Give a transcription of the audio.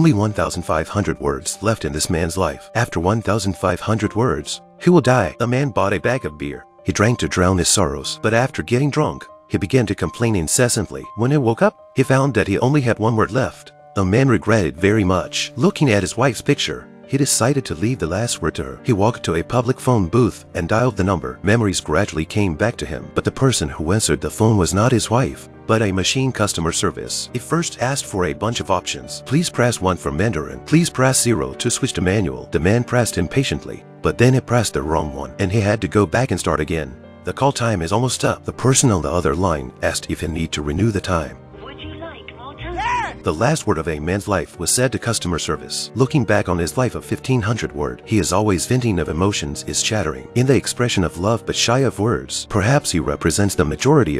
only 1,500 words left in this man's life. After 1,500 words, he will die. A man bought a bag of beer. He drank to drown his sorrows, but after getting drunk, he began to complain incessantly. When he woke up, he found that he only had one word left. The man regretted very much. Looking at his wife's picture, he decided to leave the last word to her. He walked to a public phone booth and dialed the number. Memories gradually came back to him, but the person who answered the phone was not his wife, but a machine customer service. He first asked for a bunch of options. Please press 1 for Mandarin. Please press 0 to switch to manual. The man pressed impatiently, but then he pressed the wrong one, and he had to go back and start again. The call time is almost up. The person on the other line asked if he need to renew the time. Would you like more time? The last word of a man's life was said to customer service. Looking back on his life of 1500 word, he is always venting of emotions is chattering in the expression of love but shy of words. Perhaps he represents the majority of